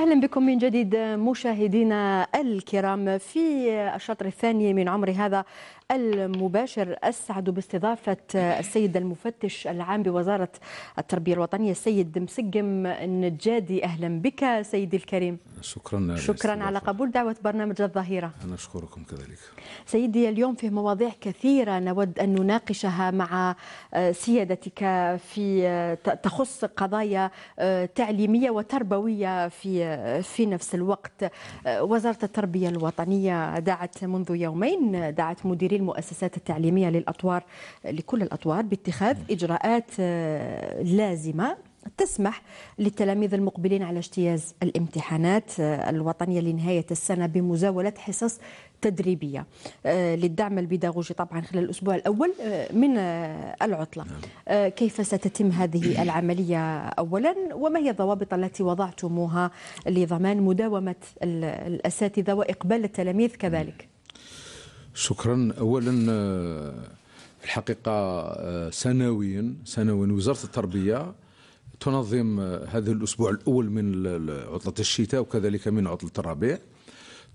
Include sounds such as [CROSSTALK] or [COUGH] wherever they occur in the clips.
أهلا بكم من جديد مشاهدينا الكرام في الشطر الثاني من عمر هذا المباشر أسعد باستضافة السيد المفتش العام بوزارة التربية الوطنية السيد مسقم النجادي. أهلا بك سيدي الكريم. شكرا شكرا على قبول دعوة برنامج الظهيرة. أنا أشكركم كذلك. سيدي اليوم في مواضيع كثيرة نود أن نناقشها مع سيادتك في تخص قضايا تعليمية وتربوية في في نفس الوقت. وزارة التربية الوطنية دعت منذ يومين دعت مديري المؤسسات التعليمية للأطوار لكل الأطوار باتخاذ إجراءات لازمة تسمح للتلاميذ المقبلين على اجتياز الامتحانات الوطنية لنهاية السنة بمزاولة حصص تدريبية للدعم البيداغوجي طبعا خلال الأسبوع الأول من العطلة. كيف ستتم هذه [COUGHS] العملية أولا؟ وما هي الضوابط التي وضعتموها لضمان مداومة الأساتذة وإقبال التلاميذ كذلك؟ شكرا. أولا في الحقيقة سنويا سنويا وزارة التربية تنظم هذا الأسبوع الأول من عطلة الشتاء وكذلك من عطلة الربيع.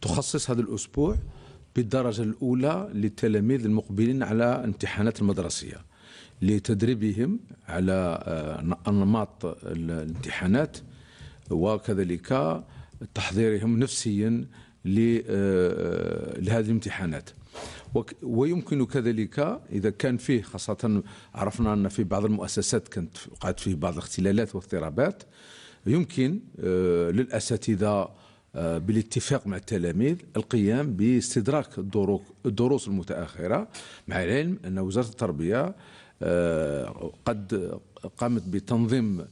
تخصص هذا الأسبوع بالدرجة الأولى للتلاميذ المقبلين على امتحانات المدرسية لتدريبهم على أنماط الامتحانات وكذلك تحضيرهم نفسيا لهذه الامتحانات. ويمكن كذلك إذا كان فيه خاصة عرفنا أن في بعض المؤسسات كانت وقعت فيه بعض الاختلالات واضطرابات يمكن للأساتذة بالاتفاق مع التلاميذ القيام باستدراك الدروس المتأخرة مع العلم أن وزارة التربية قد قامت بتنظيم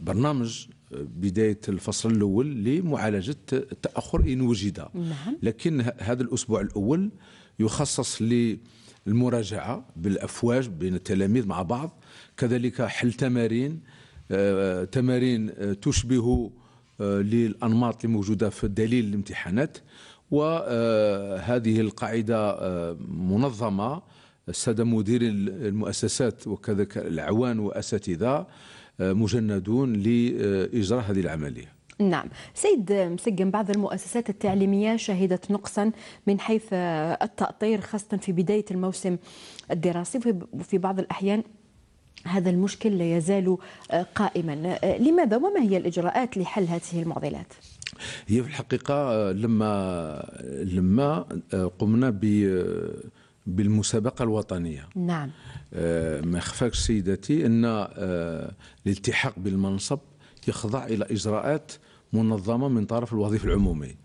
برنامج بداية الفصل الأول لمعالجة التأخر إن وجد. نعم. لكن هذا الأسبوع الأول يخصص للمراجعة بالأفواج بين التلاميذ مع بعض. كذلك حل تمارين آه تمارين آه تشبه آه للأنماط الموجودة في دليل الامتحانات. وهذه القاعدة منظمة. السادة مدير المؤسسات وكذلك الأعوان وأساتذة مجندون لإجراء هذه العملية. نعم. سيد مسجن بعض المؤسسات التعليمية شهدت نقصا من حيث التأطير خاصة في بداية الموسم الدراسي. وفي بعض الأحيان هذا المشكل لا يزال قائما. لماذا؟ وما هي الإجراءات لحل هذه المعضلات؟ هي في الحقيقة لما لما قمنا ب بالمسابقة الوطنية. نعم. آه ما يخفاكش سيدتي أن آه الالتحاق بالمنصب يخضع إلى إجراءات منظمة من طرف الوظيفة العمومي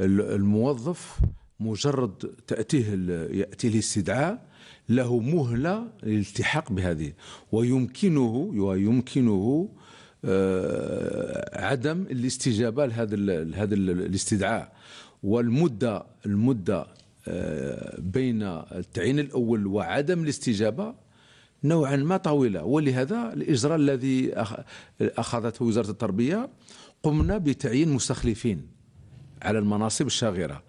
الموظف مجرد تأتيه يأتيه الاستدعاء له مهلة للالتحاق بهذه. ويمكنه ويمكنه آه عدم الاستجابة لهذا لهذا الاستدعاء. والمدة المدة بين التعيين الأول وعدم الاستجابة نوعا ما طويلة ولهذا الإجراء الذي أخذته وزارة التربية قمنا بتعيين مستخلفين على المناصب الشاغرة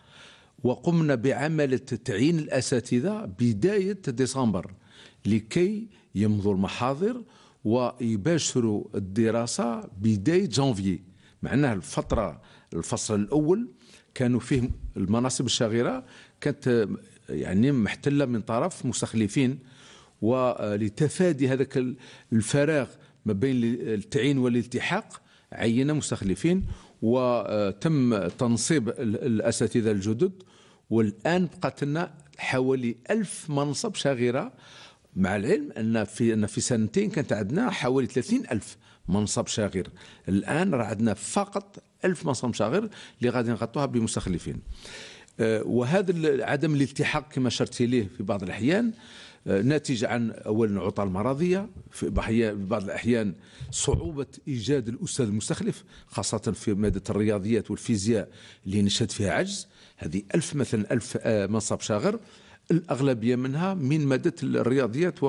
وقمنا بعملة تعيين الأساتذة بداية ديسمبر لكي يمضوا المحاضر ويباشروا الدراسة بداية جانفي معناها الفترة الفصل الأول كانوا فيه المناصب الشاغرة كانت يعني محتلة من طرف مستخلفين ولتفادي هذاك الفراغ ما بين التعيين والالتحاق عينا مستخلفين وتم تنصيب الأساتذة الجدد والآن بقات لنا حوالي ألف منصب شاغره مع العلم أن في أن في سنتين كانت عندنا حوالي 30 ألف منصب شاغر الآن راه عندنا فقط ألف منصب شاغر اللي غادي نغطوها بمستخلفين. وهذا عدم الالتحاق كما اشرت إليه في بعض الأحيان ناتج عن اولا عطل مرضية في بعض الأحيان صعوبة إيجاد الأستاذ المستخلف خاصة في مادة الرياضيات والفيزياء اللي نشهد فيها عجز. هذه ألف مثلا ألف منصب شاغر الأغلبية منها من مادة الرياضيات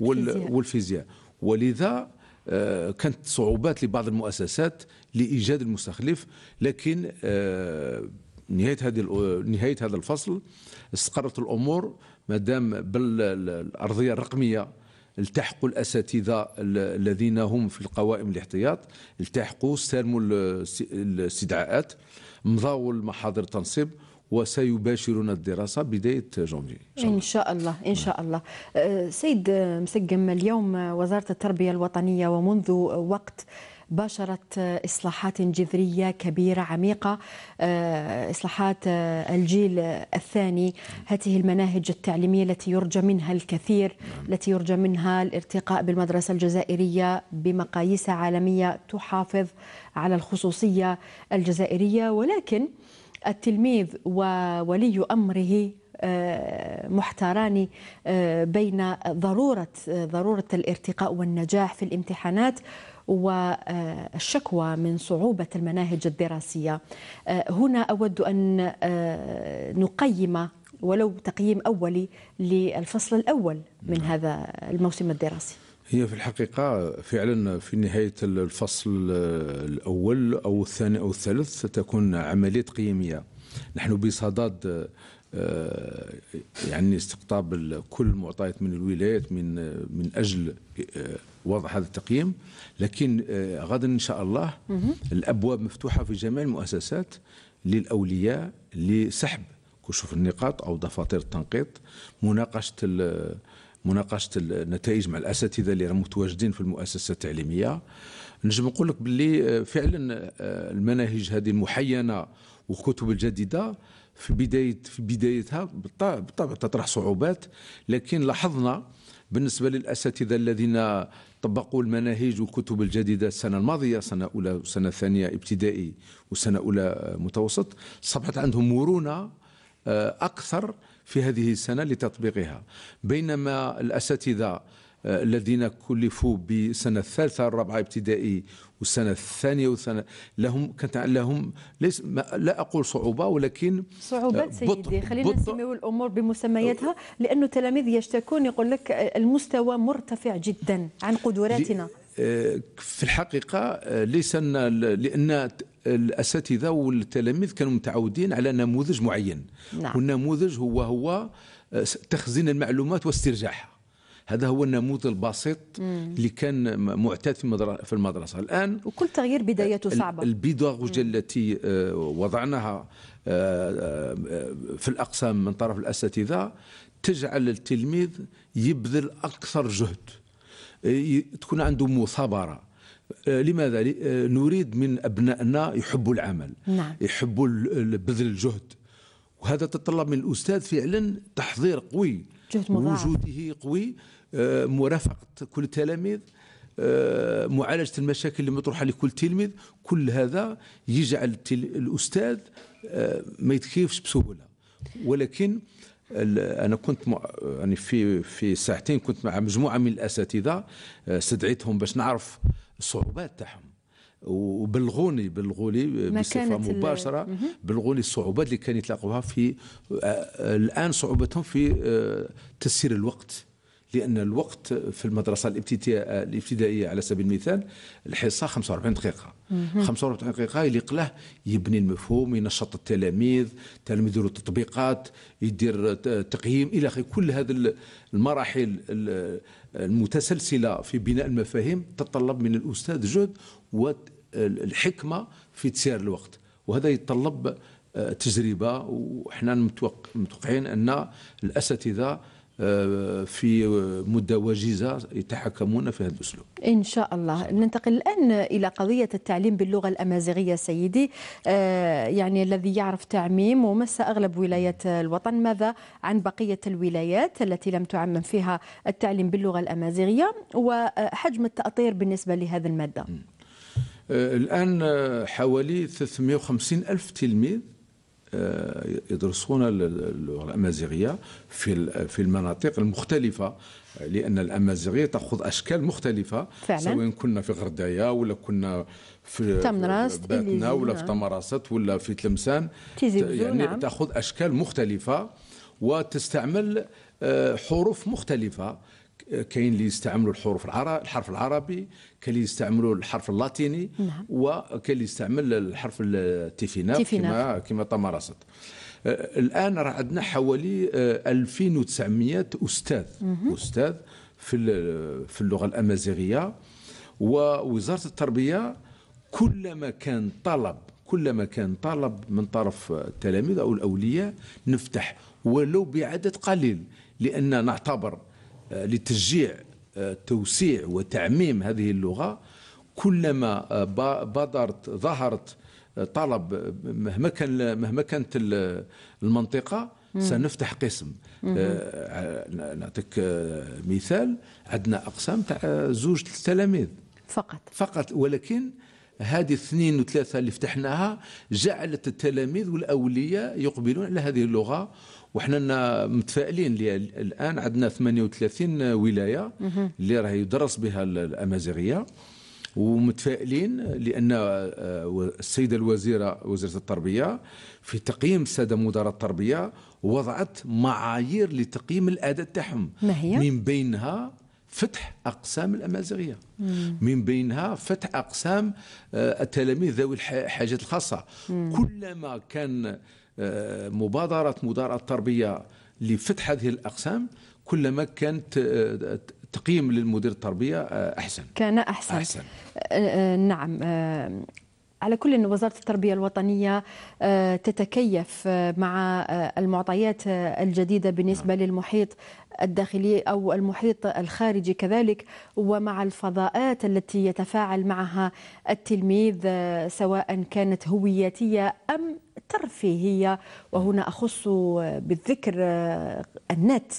والفيزياء. ولذا كانت صعوبات لبعض المؤسسات لإيجاد المستخلف لكن نهاية هذه نهاية هذا الفصل استقرت الأمور ما دام بالأرضية الرقمية التحقوا الأساتذة الذين هم في القوائم الاحتياط التحقوا استلموا الاستدعاءات مضاوا المحاضر التنصيب وسيباشرون الدراسة بداية جونفي إن شاء الله. إن شاء الله أه، سيد مسقم اليوم وزارة التربية الوطنية ومنذ وقت باشرت إصلاحات جذرية كبيرة عميقة أه، إصلاحات الجيل الثاني. هذه المناهج التعليمية التي يرجى منها الكثير التي يرجى منها الارتقاء بالمدرسة الجزائرية بمقاييس عالمية تحافظ على الخصوصية الجزائرية. ولكن التلميذ وولي أمره آه، محتاران آه، بين ضرورة ضرورة الارتقاء والنجاح في الامتحانات. والشكوى من صعوبة المناهج الدراسية. آه، هنا أود أن نقيم ولو تقييم أولي للفصل الأول من نعم. هذا الموسم الدراسي. هي في الحقيقة فعلا في نهاية الفصل الأول أو الثاني أو الثالث ستكون عملية قيمية. نحن بصدد آه، يعني استقطاب كل المعطيات من الولايات من من أجل آه، وضع هذا التقييم. لكن آه، غدا إن شاء الله الأبواب مفتوحة في جميع المؤسسات للأولياء لسحب كشوف النقاط أو دفاتر التنقيط مناقشة مناقشة النتائج مع الأساتذة اللي متواجدين في المؤسسة التعليمية. نجم نقول لك باللي فعلا المناهج هذه المحينة والكتب الجديدة في بدايه في بدايتها بالطبع, تطرح صعوبات لكن لاحظنا بالنسبة للأساتذة الذين طبقوا المناهج والكتب الجديدة السنة الماضية سنة أولى وسنة ثانية ابتدائي وسنة أولى متوسط صبحت عندهم مرونة آه، أكثر في هذه السنة لتطبيقها. بينما الأساتذة الذين كلفوا بسنة الثالثة الرابعة ابتدائي والسنة الثانية والسنة لهم كانت لهم ليس لا أقول صعوبة ولكن صعوبات آه، سيدي خلينا نسمي الأمور بمسمياتها لأنه التلاميذ يشتكون يقول لك المستوى مرتفع جدا عن قدراتنا. آه، في الحقيقة ليس لأن الأساتذة والتلاميذ كانوا متعودين على نموذج معين. نعم. والنموذج هو هو تخزين المعلومات واسترجاعها. هذا هو النموذج البسيط. اللي كان معتاد في في المدرسة. الآن وكل تغيير بدايته صعبة. البيداغوجيا التي آه، وضعناها آه، آه، في الأقسام من طرف الأساتذة تجعل التلميذ يبذل أكثر جهد. تكون عنده مثابرة. لماذا؟ نريد من أبنائنا يحبوا العمل نعم. يحبوا بذل الجهد. وهذا تتطلب من الأستاذ فعلا تحضير قوي. جهد مضاعف. وجوده قوي آه، مرافقة كل التلاميذ آه، معالجة المشاكل اللي مطروحة لكل تلميذ. كل هذا يجعل الأستاذ آه، ما يتكيفش بسهولة. ولكن أنا كنت يعني في في ساعتين كنت مع مجموعة من الأساتذة استدعيتهم باش نعرف الصعوبات تاعهم. وبلغوني بلغوني بصفة مباشرة بلغوني الصعوبات اللي كانوا يتلاقوها في الآن صعوبتهم في تسيير الوقت. لأن الوقت في المدرسة الابتدائية على سبيل المثال الحصة 45 دقيقة. 45 دقيقة يليق له يبني المفهوم ينشط التلاميذ التلاميذ يديروا تطبيقات يدير تقييم إلى آخره. كل هذه المراحل المتسلسلة في بناء المفاهيم تتطلب من الأستاذ جهد والحكمه في تسيير الوقت. وهذا يتطلب آه، تجربة. وحنا متوقعين أن الأساتذة آه، في مدة وجيزة يتحكمون في هذا الأسلوب. إن شاء الله. ننتقل الآن إلى قضية التعليم باللغة الأمازيغية سيدي. آه، يعني الذي يعرف تعميم ومس أغلب ولايات الوطن. ماذا عن بقية الولايات التي لم تعمم فيها التعليم باللغة الأمازيغية؟ وحجم التأطير بالنسبة لهذه المادة. آه، الآن حوالي 350 ألف تلميذ آه، يدرسون اللغة الأمازيغية في في المناطق المختلفة لأن الأمازيغية تأخذ أشكال مختلفة فعلا. سواء كنا في غرداية ولا كنا في تمراست باتنا ولا في تمراست ولا في تلمسان يعني نعم. تأخذ أشكال مختلفة وتستعمل آه، حروف مختلفة كاين اللي يستعملوا الحروف العرب الحرف العربي كاين اللي يستعملوا الحرف اللاتيني نعم. وكاين اللي يستعمل الحرف التيفيناف كما كما تمارست آه، الآن راه عندنا حوالي آه، 2900 أستاذ. أستاذ في في اللغة الأمازيغية. ووزاره التربية كلما كان طلب كلما كان طلب من طرف التلاميذ أو الأولياء نفتح ولو بعدد قليل لأن نعتبر آه، لتشجيع آه، توسيع وتعميم هذه اللغة. كلما آه، با- بادرت ظهرت آه، طلب آه، مهما كان مهما كانت ال- المنطقة سنفتح قسم. آه، نعطيك آه، مثال. عندنا أقسام تاع زوج تلاميذ فقط. فقط. ولكن هذه اثنين وثلاثة اللي فتحناها جعلت التلاميذ والأولياء يقبلون على هذه اللغة. وحنا نا- متفائلين الآن عندنا 38 ولاية اللي راه يدرس بها ال- الأمازيغية. ومتفائلين لأن آه، السيدة الوزيرة وزيرة التربية في تقييم السادة مدراء التربية وضعت معايير لتقييم الأداء تاعهم؟ من بينها فتح أقسام الأمازيغية. من بينها فتح أقسام آه، التلاميذ ذوي الح- الحاجات الخاصة. كلما كان آه، مبادرة مدراء التربية لفتح هذه الأقسام كلما كانت آه، تقييم للمدير التربية أحسن. كان أحسن, أحسن. آه، نعم على كل أن وزارة التربية الوطنية آه، تتكيف آه، مع آه، المعطيات الجديدة بالنسبة للمحيط الداخلي أو المحيط الخارجي كذلك ومع الفضاءات التي يتفاعل معها التلميذ سواء كانت هوياتية أم ترفيهية. وهنا أخص بالذكر النت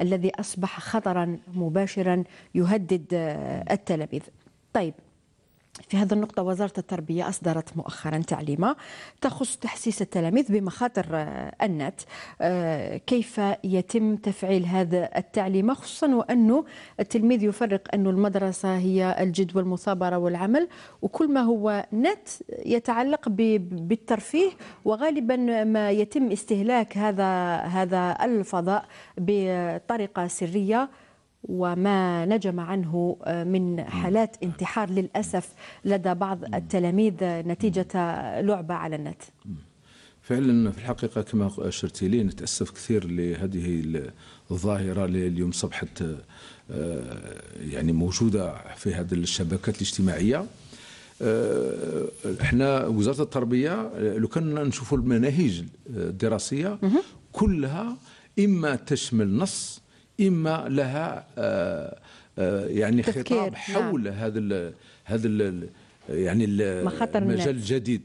الذي أصبح خطرا مباشرا يهدد التلاميذ. طيب في هذه النقطة وزارة التربية أصدرت مؤخرا تعليمة تخص تحسيس التلاميذ بمخاطر آه، النت. آه، كيف يتم تفعيل هذا التعليمة خصوصا وأنه التلميذ يفرق أن المدرسة هي الجد والمثابرة والعمل وكل ما هو نت يتعلق بالترفيه وغالبا ما يتم استهلاك هذا هذا الفضاء بطريقة سرية. وما نجم عنه من حالات انتحار للأسف لدى بعض التلاميذ نتيجة لعبة على النت. فعلا في الحقيقة كما أشرت لي نتأسف كثير لهذه الظاهرة اللي اليوم صبحت آه، يعني موجودة في هذه الشبكات الاجتماعية. آه، إحنا وزارة التربية آه، لو كان نشوفوا المناهج الدراسية كلها إما تشمل نص إما لها آه، آه، يعني خطاب نعم. حول هذا ال هذا ال يعني المجال. الجديد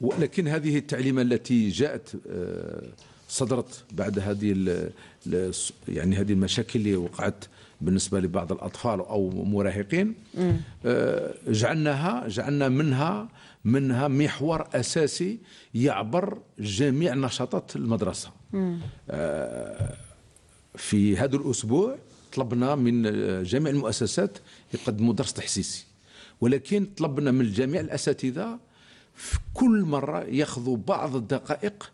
ولكن هذه التعليمة التي جاءت آه، صدرت بعد هذه يعني هذه المشاكل اللي وقعت بالنسبة لبعض الأطفال أو مراهقين جعلناها جعلنا منها منها محور أساسي يعبر جميع نشاطات المدرسة. آه، في هذا الأسبوع طلبنا من جميع المؤسسات يقدموا درس تحسيسي. ولكن طلبنا من جميع الأساتذة في كل مرة يأخذوا بعض الدقائق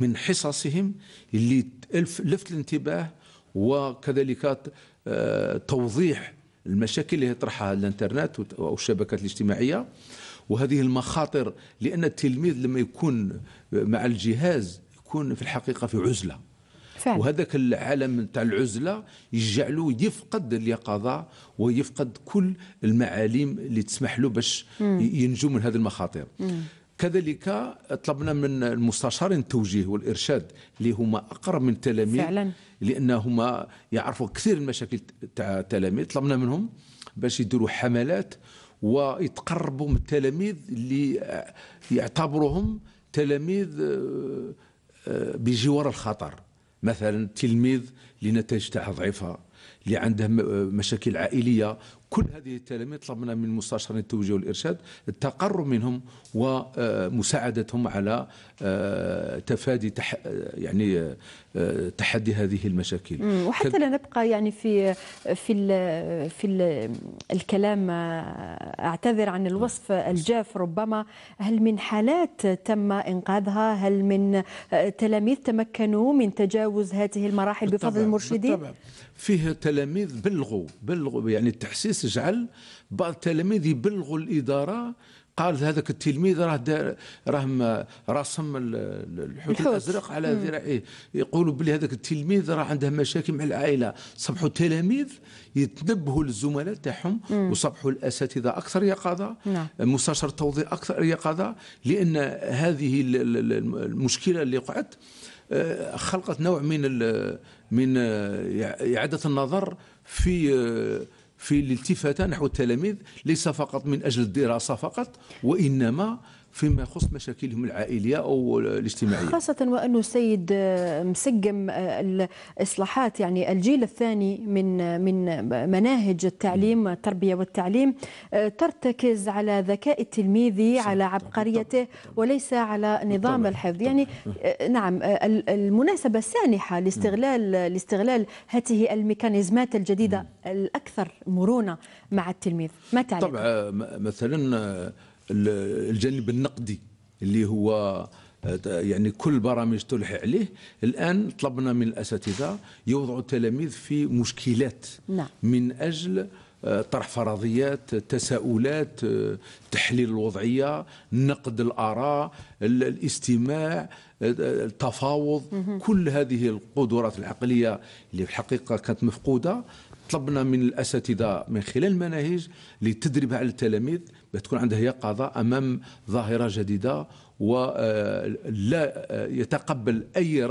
من حصصهم اللي لفت الانتباه وكذلك آه، توضيح المشاكل اللي يطرحها الانترنت أو الشبكات الاجتماعية. وهذه المخاطر لأن التلميذ لما يكون مع الجهاز يكون في الحقيقة في عزلة. فعلا. وهذاك العالم تاع العزلة يجعله يفقد اليقظة ويفقد كل المعالم اللي تسمح له باش ينجو من هذه المخاطر. كذلك طلبنا من المستشارين التوجيه والإرشاد اللي هما أقرب من التلاميذ فعلا. لانهم يعرفوا كثير المشاكل تاع التلاميذ طلبنا منهم باش يديروا حملات ويتقربوا من التلاميذ اللي يعتبروهم تلاميذ آه، آه، بجوار الخطر. مثلا تلميذ اللي نتائج تاعها ضعيفة اللي عنده مشاكل عائلية. كل هذه التلاميذ طلبنا من مستشارين التوجيه والإرشاد التقرب منهم ومساعدتهم على آه، تفادي تح يعني آه، تحدي هذه المشاكل. وحتى لا نبقى يعني في في ال في ال الكلام آه، أعتذر عن الوصف الجاف ربما هل من حالات تم إنقاذها؟ هل من آه، تلاميذ تمكنوا من تجاوز هذه المراحل بفضل بالطبع- المرشدين؟ بالطبع. فيه تلاميذ بلغوا بلغوا يعني التحسيس جعل بعض التلاميذ يبلغوا الإدارة قال هذاك التلميذ راه راه راسم الحوت الأزرق على ذراعيه. يقولوا بلي هذاك التلميذ راه عنده مشاكل مع العائلة. صبحوا تلاميذ يتنبهوا للزملاء تاعهم وصبحوا الأساتذة أكثر يقظة نعم. مستشار التوظيف أكثر يقظة لأن هذه المشكلة اللي وقعت آه، خلقت نوع من من إعادة النظر في آه، في الالتفاتة نحو التلاميذ ليس فقط من أجل الدراسة فقط وإنما فيما يخص مشاكلهم العائلية أو الاجتماعية. خاصة وأنه السيد مسقم الإصلاحات يعني الجيل الثاني من من مناهج التعليم التربية والتعليم ترتكز على ذكاء التلميذ على عبقريته وليس على نظام الحفظ. يعني نعم المناسبة سانحه لاستغلال لاستغلال هذه الميكانيزمات الجديدة الأكثر مرونة مع التلميذ. ما تعليق طبعا مثلا الجانب النقدي اللي هو يعني كل برامج تلحي عليه. الآن طلبنا من الأساتذة يوضعوا التلاميذ في مشكلات نعم. من أجل آه، طرح فرضيات تساؤلات آه، تحليل الوضعية نقد الآراء الاستماع آه، التفاوض. كل هذه القدرات العقلية اللي في الحقيقة كانت مفقودة طلبنا من الأساتذة من خلال المناهج لتدريبها على التلاميذ بتكون عنده يقظه أمام ظاهرة جديدة ولا يتقبل أي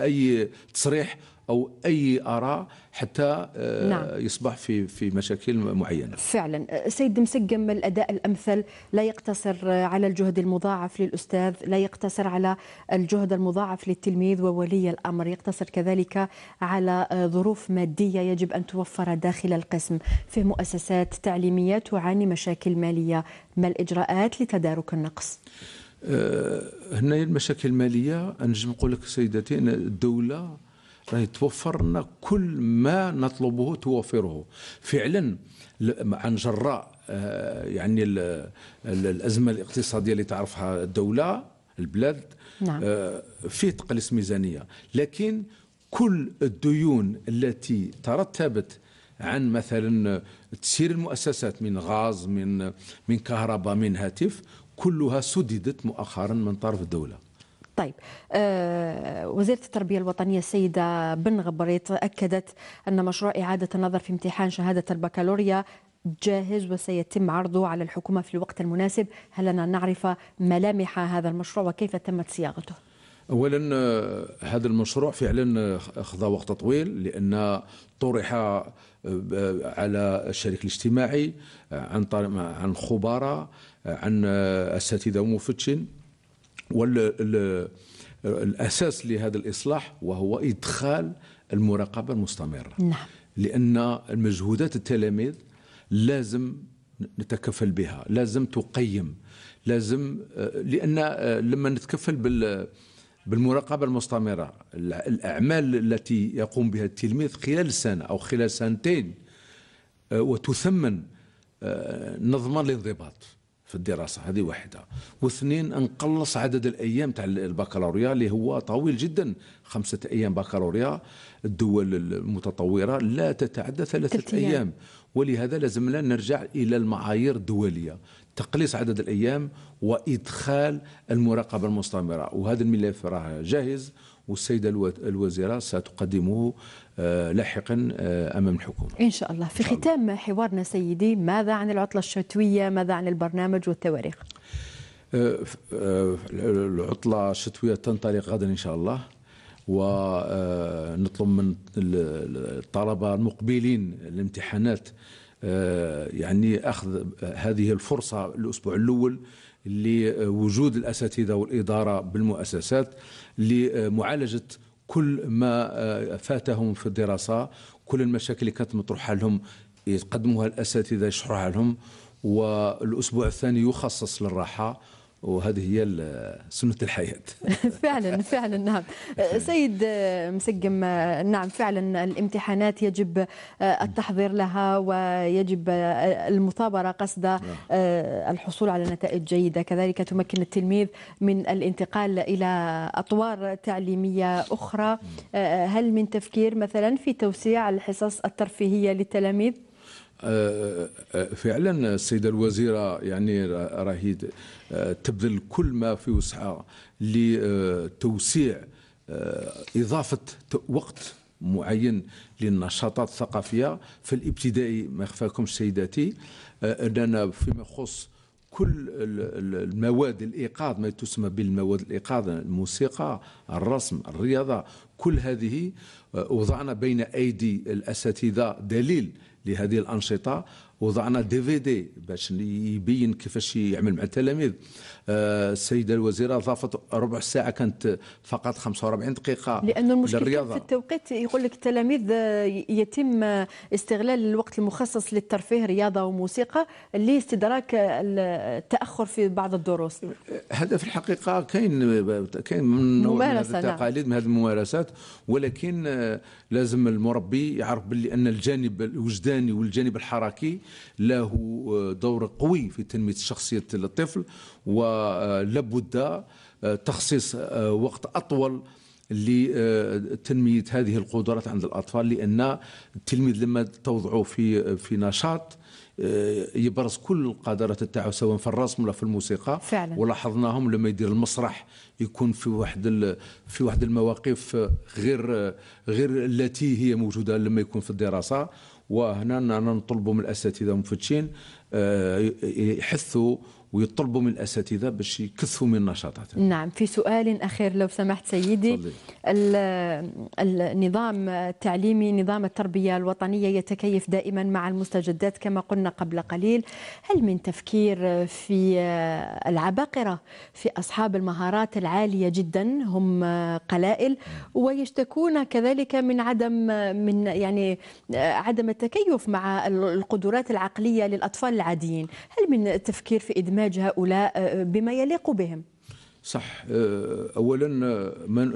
أي تصريح أو أي آراء حتى آه، نعم. يصبح في في مشاكل معينة. فعلا سيد مسقم الأداء الأمثل لا يقتصر على الجهد المضاعف للأستاذ، لا يقتصر على الجهد المضاعف للتلميذ وولي الأمر، يقتصر كذلك على ظروف مادية يجب أن توفر داخل القسم في مؤسسات تعليمية تعاني مشاكل مالية، ما الإجراءات لتدارك النقص؟ هنا المشاكل المالية نجم نقول لك سيدتي أن الدولة راهي توفر لنا كل ما نطلبه توفره. فعلا عن جراء آه، يعني الأزمة الاقتصادية اللي تعرفها الدولة البلاد نعم. آه، فيه تقليص ميزانية. لكن كل الديون التي ترتبت عن مثلا تسيير المؤسسات من غاز من من كهرباء من هاتف كلها سددت مؤخرا من طرف الدولة. طيب آه وزيرة التربية الوطنية السيدة بن غبريط أكدت أن مشروع إعادة النظر في امتحان شهادة البكالوريا جاهز وسيتم عرضه على الحكومة في الوقت المناسب هل لنا نعرف ملامح هذا المشروع وكيف تمت صياغته؟ اولا آه، هذا المشروع فعلا أخذ وقت طويل لأن طرح آه، على الشريك الاجتماعي آه، عن عن خبراء عن أساتذة ومفتشين والاساس لهذا الإصلاح وهو إدخال المراقبة المستمرة. نعم. لأن المجهودات التلاميذ لازم نتكفل بها لازم تقيم لازم لأن لما نتكفل بال بالمراقبة المستمرة الأعمال التي يقوم بها التلميذ خلال سنة أو خلال سنتين وتثمن نضمن الانضباط في الدراسة هذه واحدة واثنين نقلص عدد الأيام تاع البكالوريا اللي هو طويل جدا. خمسة أيام بكالوريا الدول المتطورة لا تتعدى ثلاثة أيام. أيام. ولهذا لازمنا نرجع إلى المعايير الدولية. تقليص عدد الأيام وإدخال المراقبة المستمرة. وهذا الملف راه جاهز والسيدة الوزيرة ستقدمه لاحقا آه، أمام الحكومة. إن شاء الله. في ختام حوارنا سيدي ماذا عن العطلة الشتوية؟ ماذا عن البرنامج والتواريخ؟ آه، العطلة الشتوية تنطلق غدا إن شاء الله ونطلب من الطلبة المقبلين الامتحانات يعني أخذ هذه الفرصة الأسبوع الأول لوجود الأساتذة والإدارة بالمؤسسات لمعالجة كل ما آه، فاتهم في الدراسة كل المشاكل اللي كانت مطروحة لهم يقدموها الأساتذة يشرحوها لهم والأسبوع الثاني يخصص للراحة. وهذه هي سنة الحياة. [LAUGHS] فعلا فعلا نعم. [LAUGHS] سيد مسقم نعم فعلا الامتحانات يجب التحضير لها ويجب المثابرة قصد نعم. الحصول على نتائج جيدة. كذلك تمكن التلميذ من الانتقال إلى أطوار تعليمية أخرى. هل من تفكير مثلا في توسيع الحصص الترفيهية للتلاميذ؟ آه، آه، فعلا السيدة الوزيرة يعني راهي آه، تبذل كل ما في وسعها لتوسيع إضافة وقت معين للنشاطات الثقافية. في الإبتدائي ما يخفاكمش سيداتي أننا فيما يخص كل المواد الإيقاظ ما تسمى بالمواد الإيقاظ الموسيقى الرسم الرياضة كل هذه وضعنا بين أيدي الأساتذة دليل لهذه الأنشطة وضعنا دي في دي باش يبين كيفاش يعمل مع التلاميذ آه، السيدة الوزيرة اضافت ربع ساعة كانت فقط 45 دقيقة لأنه المشكل للرياضة. في التوقيت يقول لك التلاميذ آه، يتم استغلال الوقت المخصص للترفيه رياضة وموسيقى لاستدراك التأخر في بعض الدروس هذا في الحقيقة كاين كاين من نوع من نعم. التقاليد من هذه الممارسات ولكن آه، لازم المربي يعرف باللي ان الجانب الوجداني والجانب الحركي له دور قوي في تنمية شخصية الطفل ولابد تخصيص وقت أطول لتنمية هذه القدرات عند الأطفال لأن التلميذ لما توضعه في في نشاط يبرز كل القدرات تاعو سواء في الرسم ولا في الموسيقى فعلا. ولاحظناهم لما يدير المسرح يكون في واحد في واحد المواقف غير غير التي هي موجودة لما يكون في الدراسة وهنا نطلبوا من الأساتذة المفتشين آه، يحثوا ويطلبوا من الأساتذة باش يكثفوا من النشاطات نعم في سؤال أخير لو سمحت سيدي. النظام التعليمي نظام التربية الوطنية يتكيف دائما مع المستجدات كما قلنا قبل قليل. هل من تفكير في العباقرة في أصحاب المهارات العالية جدا؟ هم قلائل. ويشتكون كذلك من عدم من يعني عدم التكيف مع القدرات العقلية للأطفال العاديين. هل من تفكير في ادماج إدماج هؤلاء آه، بما يليق بهم. صح آه، اولا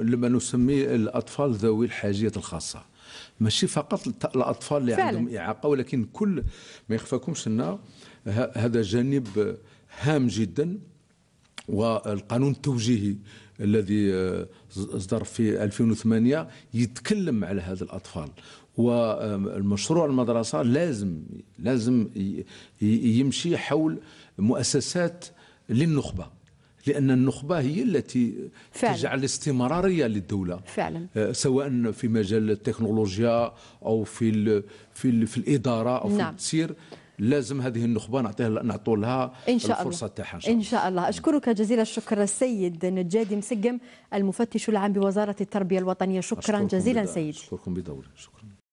لما نسمي الأطفال ذوي الحاجيات الخاصة. ماشي فقط الأطفال اللي فعلا. عندهم إعاقة ولكن كل ما يخفاكمش ان هذا جانب هام جدا والقانون التوجيهي الذي آه، اصدر في 2008 يتكلم على هذا الأطفال. والمشروع المدرسة لازم لازم يمشي حول مؤسسات للنخبة لأن النخبة هي التي فعلا. تجعل الاستمرارية للدولة. فعلا. آه، سواء في مجال التكنولوجيا أو في ال في, ال في الإدارة أو في نعم. التسيير لازم هذه النخبة نعطيها نعطوا لها إن شاء الفرصة تاعها إن شاء الله. أشكرك جزيل الشكر السيد نجادي مسقم المفتش العام بوزارة التربية الوطنية. شكرا جزيلا سيدي أشكركم بدوري.